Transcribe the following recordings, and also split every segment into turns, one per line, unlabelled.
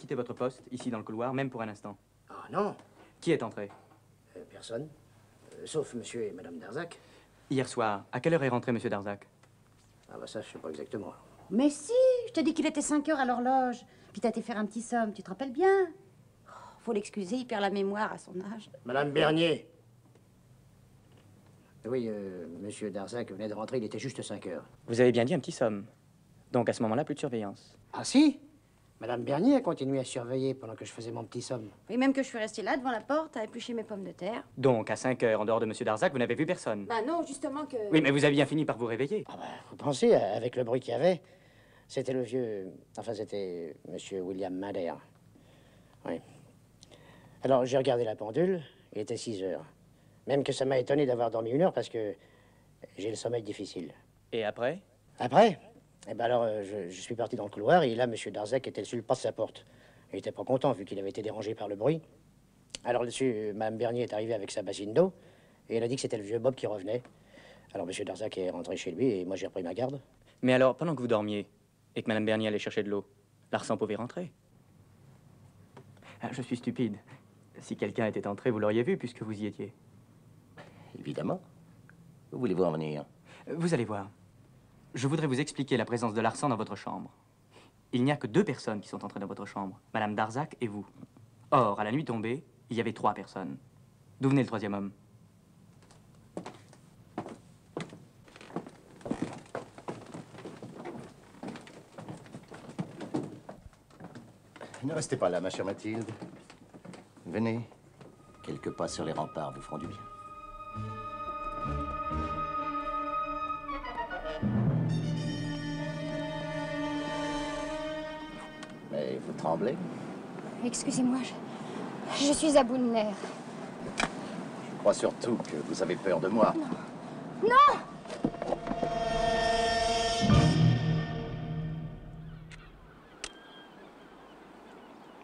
quitter votre poste, ici dans le couloir, même pour un instant
Ah non,
Qui est entré?
Euh, personne. Euh, sauf monsieur et madame Darzac.
Hier soir, à quelle heure est rentré monsieur Darzac?
Ah bah ça, je sais pas exactement.
Mais si, je t'ai dit qu'il était 5 heures à l'horloge. Puis t'as été faire un petit somme, tu te rappelles bien? Oh, Faut l'excuser, il perd la mémoire à son âge.
Madame Bernier Oui, euh, monsieur Darzac venait de rentrer, il était juste 5 heures.
Vous avez bien dit un petit somme. Donc à ce moment-là, plus de surveillance.
Ah si? Madame Bernier a continué à surveiller pendant que je faisais mon petit somme.
Et même que je suis restée là devant la porte à éplucher mes pommes de terre.
Donc à 5 heures, en dehors de monsieur Darzac, vous n'avez vu personne?
Bah non, justement que.
Oui, mais vous aviez bien fini par vous réveiller.
Ah bah, vous pensez, euh, avec le bruit qu'il y avait, c'était le vieux... Enfin, c'était monsieur William Madère. Oui. Alors, j'ai regardé la pendule, il était 6 heures. Même que ça m'a étonné d'avoir dormi une heure parce que j'ai le sommeil difficile.
Et après?
Après? Eh ben alors, euh, je, je suis parti dans le couloir et là, monsieur Darzac était sur le pas de sa porte. Il était pas content vu qu'il avait été dérangé par le bruit. Alors là-dessus, Mme Bernier est arrivée avec sa bassine d'eau et elle a dit que c'était le vieux Bob qui revenait. Alors monsieur Darzac est rentré chez lui et moi j'ai repris ma garde.
Mais alors, pendant que vous dormiez, et que madame Bernier allait chercher de l'eau, Larsan pouvait rentrer? Ah, je suis stupide. Si quelqu'un était entré, vous l'auriez vu puisque vous y étiez.
Évidemment. Où voulez-vous en venir
Vous allez voir. Je voudrais vous expliquer la présence de Larsan dans votre chambre. Il n'y a que deux personnes qui sont entrées dans votre chambre, Madame Darzac et vous. Or, à la nuit tombée, il y avait trois personnes. D'où venait le troisième homme?
Ne restez pas là, ma chère Mathilde. Venez. Quelques pas sur les remparts vous feront du bien. Tremblez
Excusez-moi, je, je suis à bout de nerfs.
Je crois surtout que vous avez peur de moi.
Non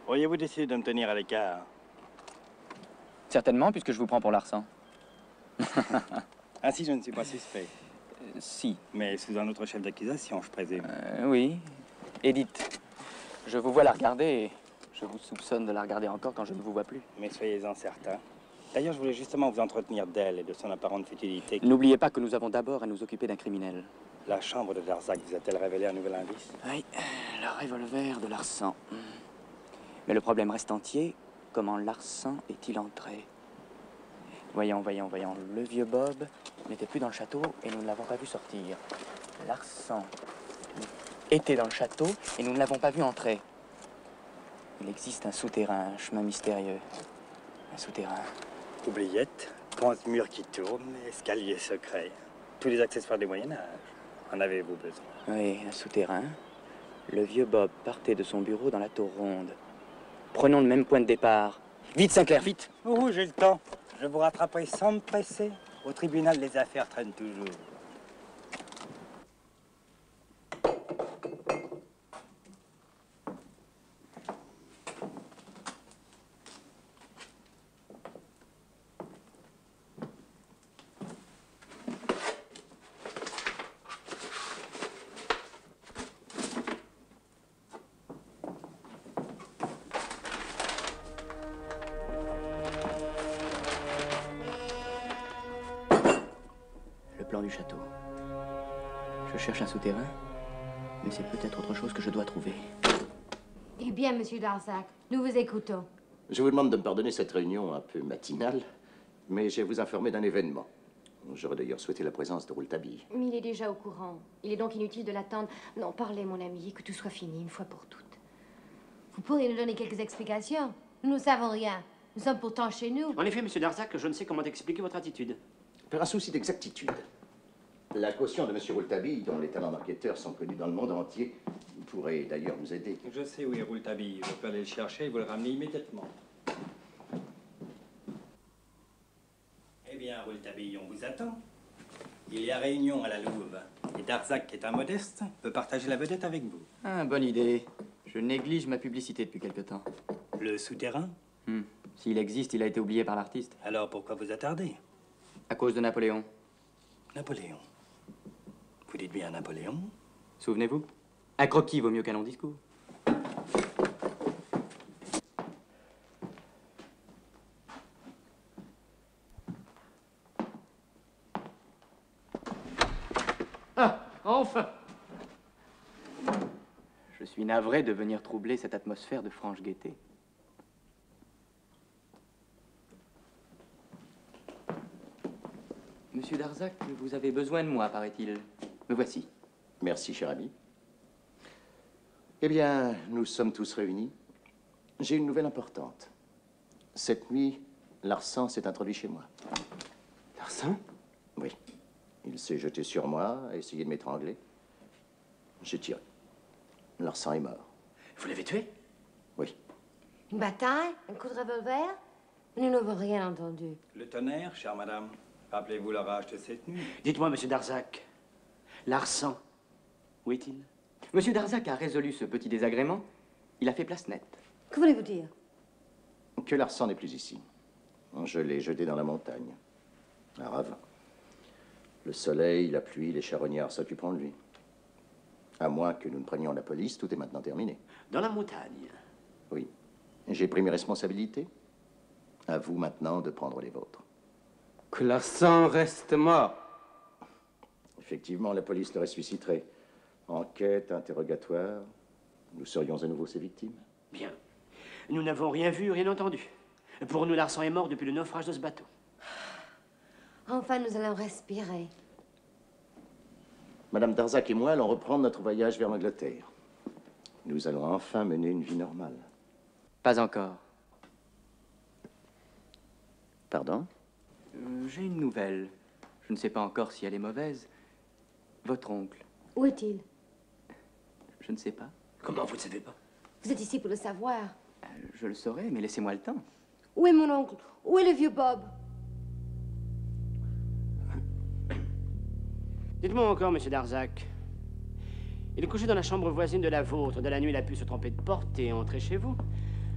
Auriez-vous décidé de me tenir à l'écart?
Certainement, puisque je vous prends pour Larsan.
Ainsi, je ne suis pas suspect.
si.
Mais sous un autre chef d'accusation, je présume.
Euh, oui. Edith, je vous vois la regarder et je vous soupçonne de la regarder encore quand je ne vous vois plus.
Mais soyez-en certain. D'ailleurs, je voulais justement vous entretenir d'elle et de son apparente futilité.
N'oubliez pas que nous avons d'abord à nous occuper d'un criminel.
La chambre de Darzac vous a-t-elle révélé un nouvel indice?
Oui, le revolver de Larsan. Mais le problème reste entier. Comment Larsan est-il entré? Voyons, voyons, voyons. Le vieux Bob n'était plus dans le château et nous ne l'avons pas vu sortir. Larsan était dans le château et nous ne l'avons pas vu entrer. Il existe un souterrain, un chemin mystérieux. Un souterrain.
Oubliette, grand mur qui tourne, escalier secret. Tous les accessoires du Moyen-Âge. En avez-vous besoin?
Oui, un souterrain. Le vieux Bob partait de son bureau dans la tour ronde. Prenons le même point de départ. Vite, Sinclair, vite
Oh, j'ai le temps? Je vous rattraperai sans me presser. Au tribunal, les affaires traînent toujours.
Plan du château. Je cherche un souterrain, mais c'est peut-être autre chose que je dois trouver.
Eh bien, monsieur Darzac, nous vous écoutons.
Je vous demande de me pardonner cette réunion un peu matinale, mais je vais vous informer d'un événement. J'aurais d'ailleurs souhaité la présence de Rouletabille.
Mais il est déjà au courant. Il est donc inutile de l'attendre. Non, parlez, mon ami, et que tout soit fini une fois pour toutes. Vous pourriez nous donner quelques explications Nous ne savons rien. Nous sommes pourtant chez nous.
En effet, monsieur Darzac, je ne sais comment expliquer votre attitude.
Par un souci d'exactitude. La caution de M. Rouletabille, dont les talents d'enquêteur sont connus dans le monde entier, pourrait d'ailleurs nous aider.
Je sais où est Rouletabille. Je peux aller le chercher et vous le ramener immédiatement. Eh bien, Rouletabille, on vous attend. Il y a réunion à la Louve. Et Darzac, qui est un modeste, peut partager la vedette avec vous.
Ah, bonne idée. Je néglige ma publicité depuis quelque temps.
Le souterrain
Hmm. S'il existe, il a été oublié par l'artiste.
Alors pourquoi vous attardez?
À cause de Napoléon.
Napoléon. Vous dites bien Napoléon
Souvenez-vous, un croquis vaut mieux qu'un long discours.
Ah, enfin
Je suis navré de venir troubler cette atmosphère de franche gaieté. Monsieur Darzac, vous avez besoin de moi, paraît-il. Me voici.
Merci, cher ami. Eh bien, nous sommes tous réunis. J'ai une nouvelle importante. Cette nuit, Larsan s'est introduit chez moi.
Larsan?
Oui. Il s'est jeté sur moi, a essayé de m'étrangler. J'ai tiré. Larsan est mort.
Vous l'avez tué?
Oui.
Une bataille Un coup de revolver? Nous n'avons rien entendu.
Le tonnerre, chère madame. Rappelez-vous l'orage de cette nuit?
Dites-moi, monsieur Darzac, Larsan, où est-il?
Monsieur Darzac a résolu ce petit désagrément. Il a fait place nette.
Que voulez-vous dire?
Que Larsan n'est plus ici. Je l'ai jeté dans la montagne. À Ravin. Le soleil, la pluie, les charognards s'occuperont de lui. À moins que nous ne prenions la police, tout est maintenant terminé.
Dans la montagne.
Oui. J'ai pris mes responsabilités. À vous maintenant de prendre les vôtres.
Que Larsan reste mort.
Effectivement, la police le ressusciterait. Enquête, interrogatoire. Nous serions à nouveau ses victimes.
Bien. Nous n'avons rien vu, rien entendu. Pour nous, Larsan est mort depuis le naufrage de ce bateau.
Enfin, nous allons respirer.
Madame Darzac et moi allons reprendre notre voyage vers l'Angleterre. Nous allons enfin mener une vie normale.
Pas encore.
Pardon?
Euh, J'ai une nouvelle. Je ne sais pas encore si elle est mauvaise. Votre oncle,
Où est-il?
Je ne sais pas.
Comment vous ne savez pas?
Vous êtes ici pour le savoir.
Euh, Je le saurai, mais laissez-moi le temps.
Où est mon oncle? Où est le vieux Bob?
Dites-moi encore, monsieur Darzac. Il est couché dans la chambre voisine de la vôtre. De la nuit, il a pu se tromper de porte et entrer chez vous.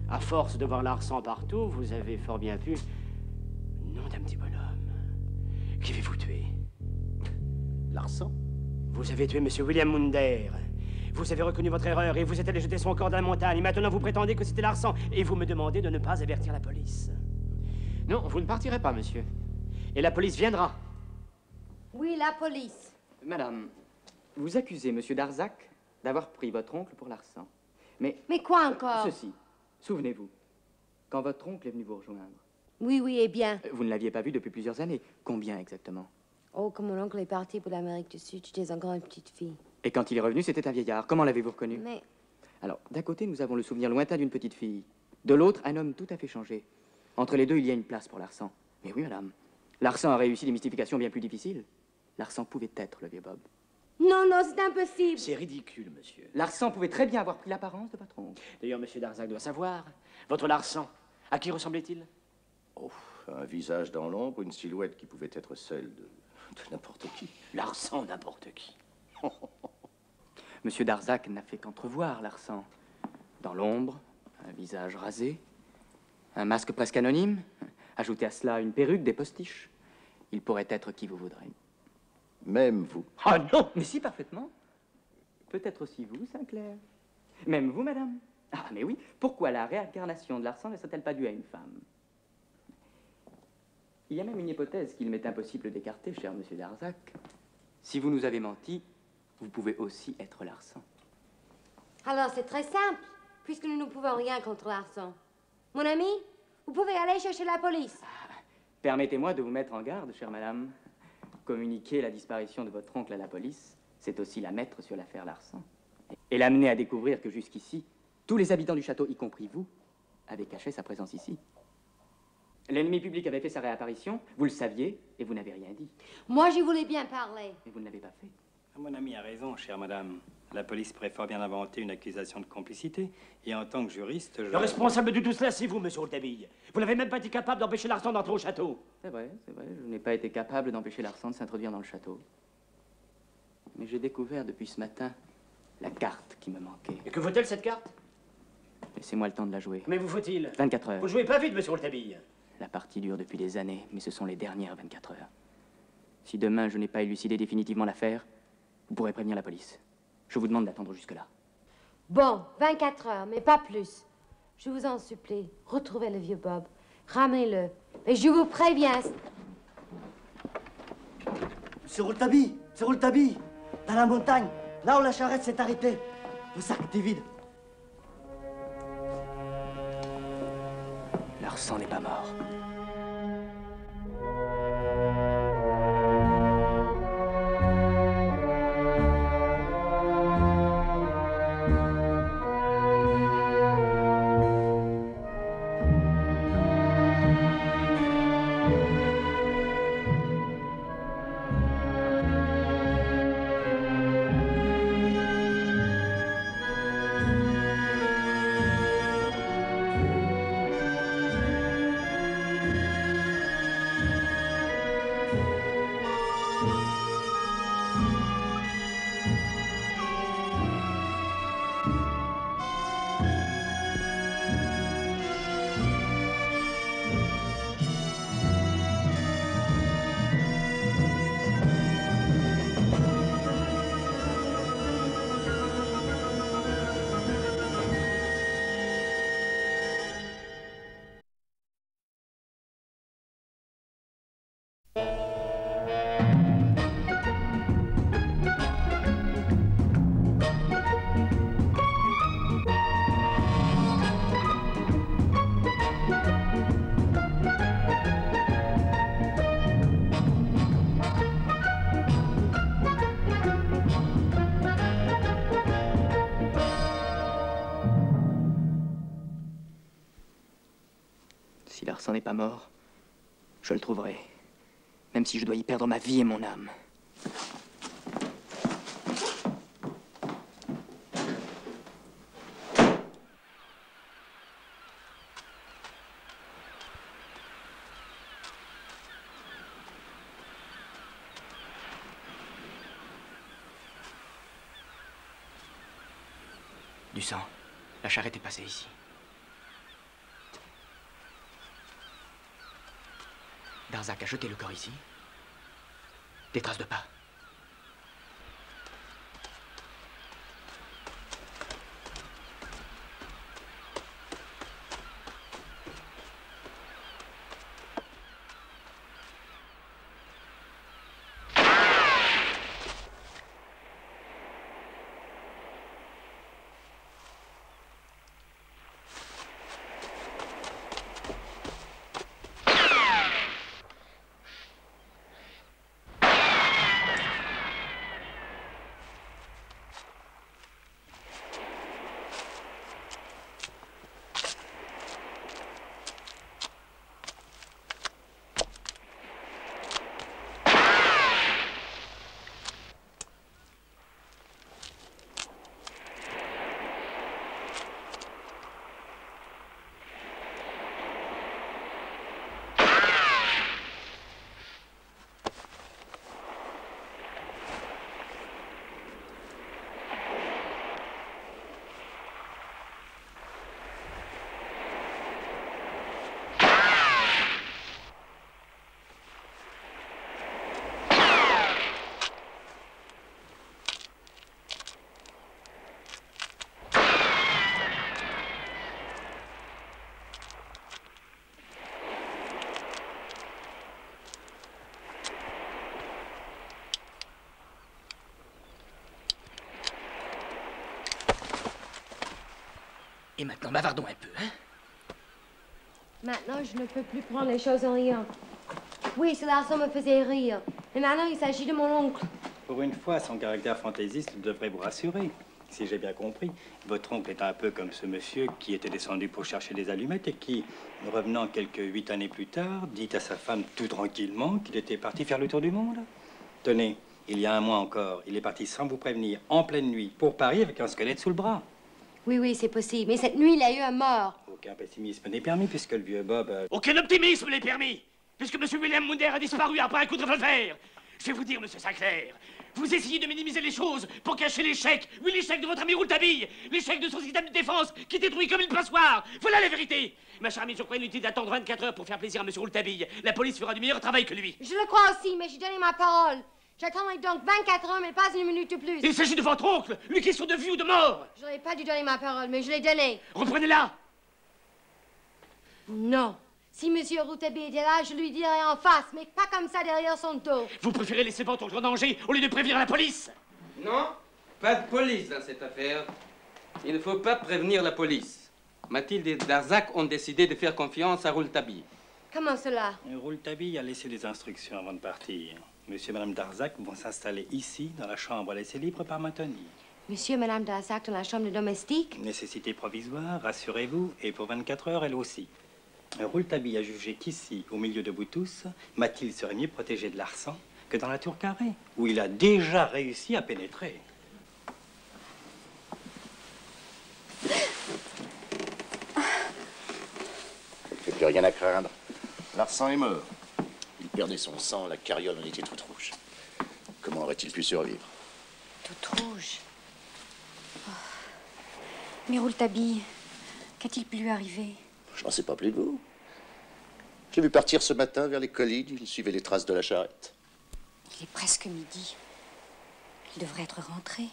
À force de voir Larsan partout, vous avez fort bien pu. Nom d'un petit bonhomme. Qui avez-vous tué?
Larsan
Vous avez tué monsieur William Munder. Vous avez reconnu votre erreur et vous êtes allé jeter son corps dans la montagne. Et maintenant, vous prétendez que c'était Larsan. Et vous me demandez de ne pas avertir la police. Non, vous ne partirez pas, monsieur. Et la police viendra.
Oui, la police.
Madame, vous accusez Monsieur Darzac d'avoir pris votre oncle pour l'arsan. Mais
Mais quoi encore?
Ceci, souvenez-vous, quand votre oncle est venu vous rejoindre,
Oui, oui, et bien.
vous ne l'aviez pas vu depuis plusieurs années. Combien exactement?
Oh, quand mon oncle est parti pour l'Amérique du Sud, j'étais encore une petite fille.
Et quand il est revenu, c'était un vieillard. Comment l'avez-vous reconnu?
Mais
Alors, d'un côté, nous avons le souvenir lointain d'une petite fille. De l'autre, un homme tout à fait changé. Entre les deux, il y a une place pour l'arsan. Mais oui, madame. L'arsan a réussi des mystifications bien plus difficiles. L'arsan pouvait être le vieux Bob.
non, non, c'est impossible.
C'est ridicule, monsieur.
L'arsan pouvait très bien avoir pris l'apparence de votre oncle.
D'ailleurs, monsieur Darzac doit savoir. Votre Larsan, à qui ressemblait-il?
Oh, un visage dans l'ombre, une silhouette qui pouvait être celle de, de n'importe qui.
Larsan, n'importe qui.
Monsieur Darzac n'a fait qu'entrevoir l'arsan. Dans l'ombre, un visage rasé, un masque presque anonyme, ajoutez à cela une perruque, des postiches. Il pourrait être qui vous voudrez.
Même vous.
Ah non, mais si parfaitement. Peut-être aussi vous, Sinclair. Même vous, madame. Ah, mais oui, pourquoi la réincarnation de l'arsan ne serait-elle pas due à une femme? Il y a même une hypothèse qu'il m'est impossible d'écarter, cher monsieur Darzac. Si vous nous avez menti, vous pouvez aussi être l'arsan.
Alors, c'est très simple, puisque nous ne pouvons rien contre l'arson. Mon ami, vous pouvez aller chercher la police.
Permettez-moi de vous mettre en garde, chère madame. Communiquer la disparition de votre oncle à la police, c'est aussi la mettre sur l'affaire Larsan. Et l'amener à découvrir que jusqu'ici, tous les habitants du château, y compris vous, avaient caché sa présence ici. L'ennemi public avait fait sa réapparition, vous le saviez, et vous n'avez rien dit.
Moi, j'y voulais bien parler.
Et vous ne l'avez pas fait.
Ah, Mon ami a raison, chère madame. La police pourrait fort bien inventer une accusation de complicité. Et en tant que juriste, je...
Le responsable de tout cela, c'est vous, monsieur Rouletabille. Vous n'avez même pas été capable d'empêcher Larsan d'entrer au château.
C'est vrai, c'est vrai, je n'ai pas été capable d'empêcher Larsan de s'introduire dans le château. Mais j'ai découvert depuis ce matin la carte qui me manquait.
Et que vaut-elle, cette carte?
Laissez-moi le temps de la jouer.
Mais vous faut-il?
24 heures.
Vous jouez pas vite, monsieur Rouletabille.
La partie dure depuis des années, mais ce sont les dernières 24 heures. Si demain je n'ai pas élucidé définitivement l'affaire, vous pourrez prévenir la police. Je vous demande d'attendre jusque-là.
Bon, 24 heures, mais pas plus. Je vous en supplie, retrouvez le vieux Bob. Ramenez-le. Et je vous préviens,
Monsieur Rouletabille Monsieur Rouletabille Dans la montagne, là où la charrette s'est arrêtée. Le sac était vide.
Larsan n'est pas mort. Mort, je le trouverai. Même si je dois y perdre ma vie et mon âme. Du sang. La charrette est passée ici. Darzac a jeté le corps ici. Des traces de pas. Et maintenant, bavardons un peu, hein
Maintenant, je ne peux plus prendre les choses en rien. Oui, ce garçon me faisait rire. Mais maintenant, il s'agit de mon oncle.
Pour une fois, son caractère fantaisiste devrait vous rassurer. Si j'ai bien compris, votre oncle est un peu comme ce monsieur qui était descendu pour chercher des allumettes et qui, revenant quelques huit années plus tard, dit à sa femme tout tranquillement qu'il était parti faire le tour du monde. Tenez, il y a un mois encore, il est parti sans vous prévenir, en pleine nuit, pour Paris avec un squelette sous le bras.
Oui, oui, c'est possible. Mais cette nuit, il a eu un mort.
Aucun pessimisme n'est permis puisque le vieux Bob... euh,
Aucun optimisme n'est permis, puisque M. William Munder a disparu après un coup de revolver. Je vais vous dire, Monsieur Sinclair, vous essayez de minimiser les choses pour cacher l'échec. Oui, l'échec de votre ami Rouletabille, l'échec de son système de défense qui détruit comme une passoire. Voilà la vérité. Ma chère amie, je crois inutile d'attendre 24 heures pour faire plaisir à M. Rouletabille. La police fera du meilleur travail que lui.
Je le crois aussi, mais j'ai donné ma parole. J'attendrai donc 24 heures, mais pas une minute de plus.
Il s'agit de votre oncle, une question de vie ou de mort.
Je n'aurais pas dû donner ma parole, mais je l'ai donnée.
Reprenez-la.
Non. Si Monsieur Rouletabille était là, je lui dirais en face, mais pas comme ça derrière son dos.
Vous préférez laisser votre oncle en danger au lieu de prévenir la police?
Non, pas de police dans cette affaire. Il ne faut pas prévenir la police. Mathilde et Darzac ont décidé de faire confiance à Rouletabille.
Comment cela?
Rouletabille a laissé des instructions avant de partir. Monsieur et Madame Darzac vont s'installer ici, dans la chambre laissée libre par Matoni.
Monsieur et Madame Darzac dans la chambre de domestique
Nécessité provisoire, rassurez-vous, et pour 24 heures, elle aussi. Rouletabille a jugé qu'ici, au milieu de vous tous, Mathilde serait mieux protégée de l'arsan que dans la tour carrée, où il a déjà réussi à pénétrer.
Il plus rien à craindre. Larsan est mort. Il perdait son sang, la carriole en était toute rouge. Comment aurait-il pu survivre?
Toute rouge. Oh. Mais Rouletabille, qu'a-t-il pu lui arriver?
Je n'en sais pas plus que vous. J'ai vu partir ce matin vers les collines. Il suivait les traces de la charrette.
Il est presque midi. Il devrait être rentré.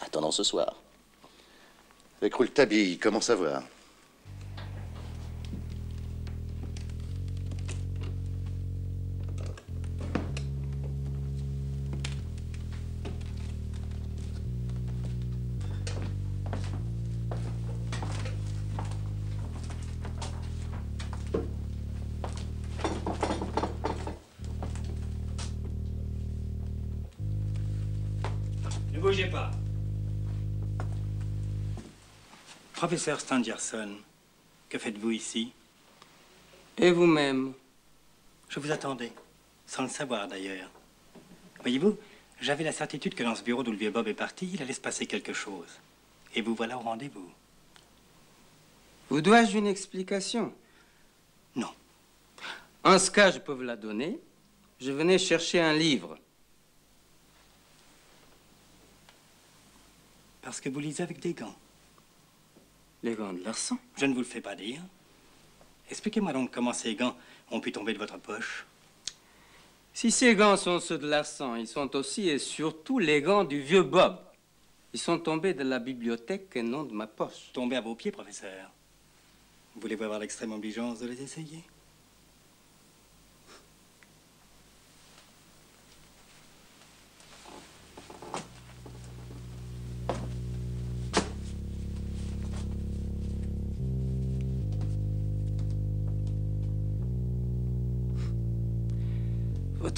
Attendons ce soir. Avec Rouletabille, comment savoir?
Professeur Stangerson, que faites-vous ici?
Et vous-même?
Je vous attendais, sans le savoir d'ailleurs. Voyez-vous, j'avais la certitude que dans ce bureau d'où le vieux Bob est parti, il allait se passer quelque chose. Et vous voilà au rendez-vous.
Vous dois-je une explication?
Non.
En ce cas, je peux vous la donner. Je venais chercher un livre.
Parce que vous lisez avec des gants.
Les gants de Larsan
Je ne vous le fais pas dire. Expliquez-moi donc comment ces gants ont pu tomber de votre poche.
Si ces gants sont ceux de Larsan, ils sont aussi et surtout les gants du vieux Bob. Ils sont tombés de la bibliothèque et non de ma poche.
Tombés à vos pieds, professeur. Voulez-vous avoir l'extrême obligeance de les essayer?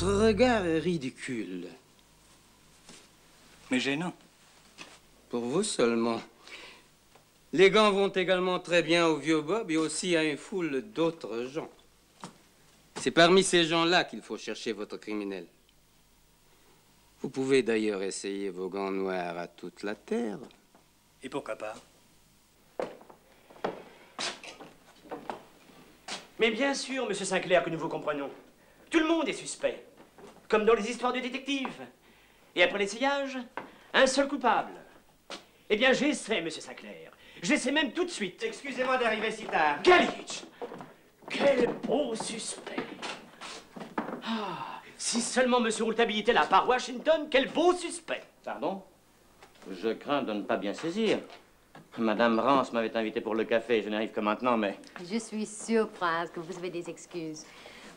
Votre regard est ridicule.
Mais gênant.
Pour vous seulement. Les gants vont également très bien au vieux Bob et aussi à une foule d'autres gens. C'est parmi ces gens-là qu'il faut chercher votre criminel. Vous pouvez d'ailleurs essayer vos gants noirs à toute la terre.
Et pourquoi pas?
Mais bien sûr, monsieur Sinclair, que nous vous comprenons. Tout le monde est suspect. Comme dans les histoires de détectives. Et après l'essayage, un seul coupable. Eh bien, j'essaie, monsieur Sinclair. J'essaie même tout de suite.
Excusez-moi d'arriver si tard.
Galich Quel beau suspect Ah, si seulement monsieur Rouletabille était là par Washington, quel beau suspect
Pardon? Je crains de ne pas bien saisir. Madame Rance m'avait invité pour le café. Je n'arrive que maintenant, mais...
Je suis surprise que vous avez des excuses.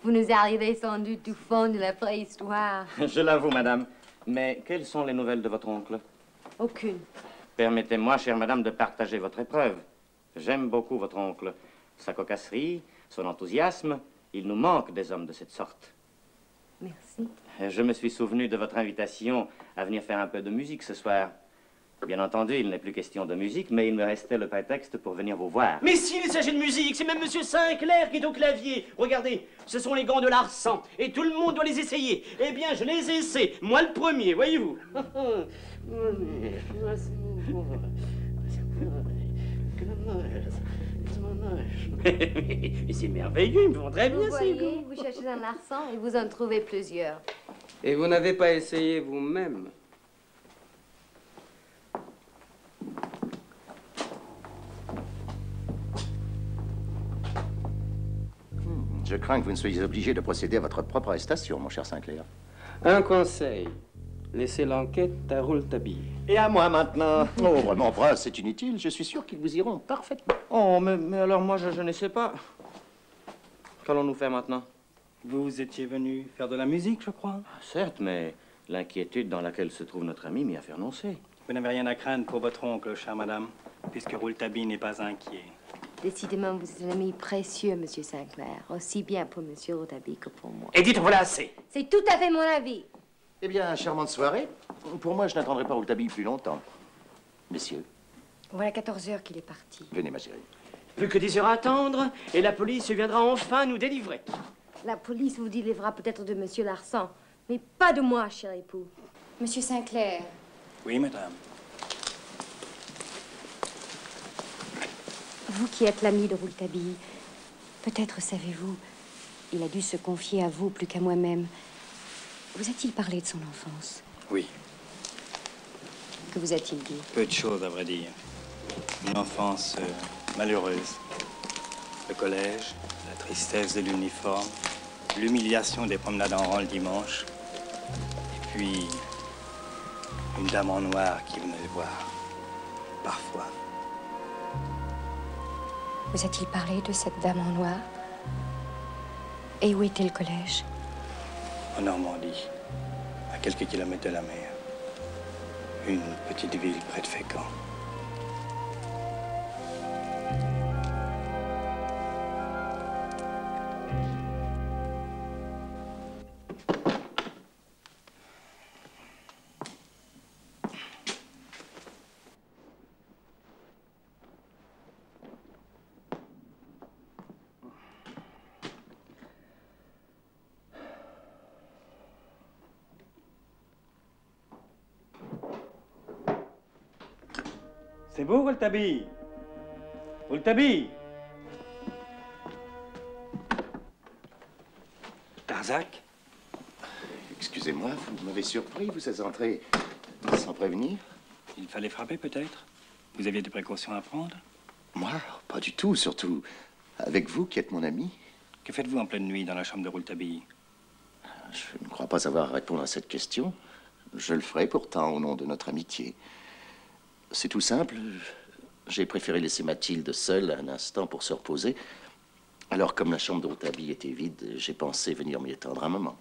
Vous nous arrivez sans doute du fond de la préhistoire.
Je l'avoue, madame. Mais quelles sont les nouvelles de votre oncle?
Aucune.
Permettez-moi, chère madame, de partager votre épreuve. J'aime beaucoup votre oncle. Sa cocasserie, son enthousiasme. Il nous manque des hommes de cette sorte.
Merci.
Je me suis souvenu de votre invitation à venir faire un peu de musique ce soir. Bien entendu, il n'est plus question de musique, mais il me restait le prétexte pour venir vous voir.
Mais s'il s'agit de musique, c'est même monsieur Sinclair qui est au clavier. Regardez, ce sont les gants de l'Arsan, et tout le monde doit les essayer. Eh bien, je les essaie, moi le premier, voyez-vous. Mais c'est merveilleux, ils me vont très
Vous
bien, ces
voyez, vous cherchez un larçon et vous en trouvez plusieurs.
Et vous n'avez pas essayé vous-même.
Je crains que vous ne soyez obligé de procéder à votre propre arrestation, mon cher Sinclair.
Un conseil. Laissez l'enquête à Rouletabille.
Et à moi maintenant Oh, vraiment, prince, c'est inutile. Je suis sûr qu'ils vous iront parfaitement.
Oh, mais, mais alors moi, je, je ne sais pas. Qu'allons-nous faire maintenant?
Vous étiez venu faire de la musique, je crois
Certes, mais L'inquiétude dans laquelle se trouve notre ami m'y a fait renoncer.
Vous n'avez rien à craindre pour votre oncle, chère madame, puisque Rouletabille n'est pas inquiet.
Décidément, vous êtes un ami précieux, Monsieur Sinclair. Aussi bien pour Monsieur Rouletabille que pour moi.
Et dites, voilà assez.
C'est tout à fait mon avis.
Eh bien, charmante soirée. Pour moi, je n'attendrai pas Rouletabille plus longtemps. Messieurs,
Voilà 14 heures qu'il est parti.
venez, ma chérie.
Plus que 10 heures à attendre, et la police viendra enfin nous délivrer.
La police vous délivrera peut-être de Monsieur Larsan, mais pas de moi, cher époux. Monsieur Sinclair,
Oui, madame.
Vous qui êtes l'ami de Rouletabille, peut-être savez-vous, il a dû se confier à vous plus qu'à moi-même. Vous a-t-il parlé de son enfance?
Oui,
Que vous a-t-il dit?
Peu de choses, à vrai dire. Une enfance euh, malheureuse. Le collège, la tristesse de l'uniforme, l'humiliation des promenades en rang le dimanche. Et puis, une dame en noir qui venait le voir. Parfois.
Vous a-t-il parlé de cette dame en noir? Et où était le collège?
En Normandie, à quelques kilomètres de la mer. Une petite ville près de Fécamp. Beau, Rouletabille Rouletabille Darzac
Excusez-moi, vous m'avez surpris, vous êtes entré sans prévenir.
Il fallait frapper, peut-être? Vous aviez des précautions à prendre?
Moi, pas du tout, surtout avec vous qui êtes mon ami.
Que faites-vous en pleine nuit dans la chambre de Rouletabille?
Je ne crois pas savoir répondre à cette question. Je le ferai pourtant au nom de notre amitié. C'est tout simple. J'ai préféré laisser Mathilde seule un instant pour se reposer. Alors, comme la chambre de Rouletabille était vide, j'ai pensé venir m'y étendre un moment.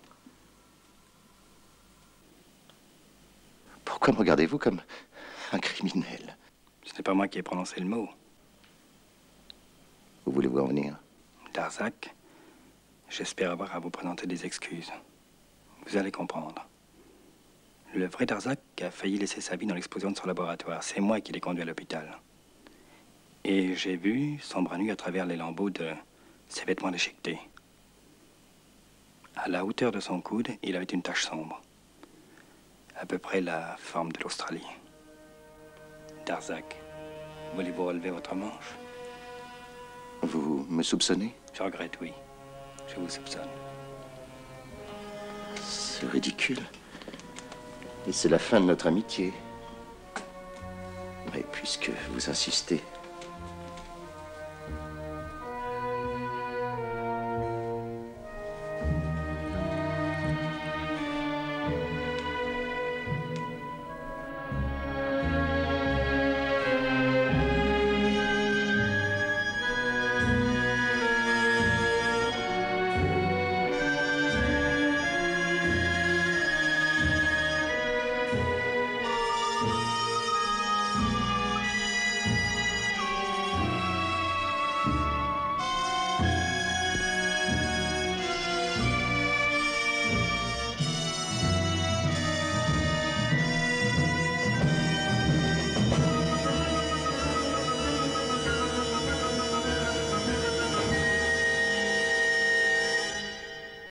Pourquoi me regardez-vous comme un criminel?
Ce n'est pas moi qui ai prononcé le mot.
Où voulez-vous en venir?
Darzac, j'espère avoir à vous présenter des excuses. Vous allez comprendre. Le vrai Darzac a failli laisser sa vie dans l'explosion de son laboratoire. C'est moi qui l'ai conduit à l'hôpital. Et j'ai vu son bras nu à travers les lambeaux de ses vêtements déchiquetés. À la hauteur de son coude, il avait une tache sombre. À peu près la forme de l'Australie. Darzac, voulez-vous relever votre manche?
Vous me soupçonnez?
Je regrette, oui. Je vous soupçonne.
C'est ridicule. Et c'est la fin de notre amitié. Mais puisque vous insistez,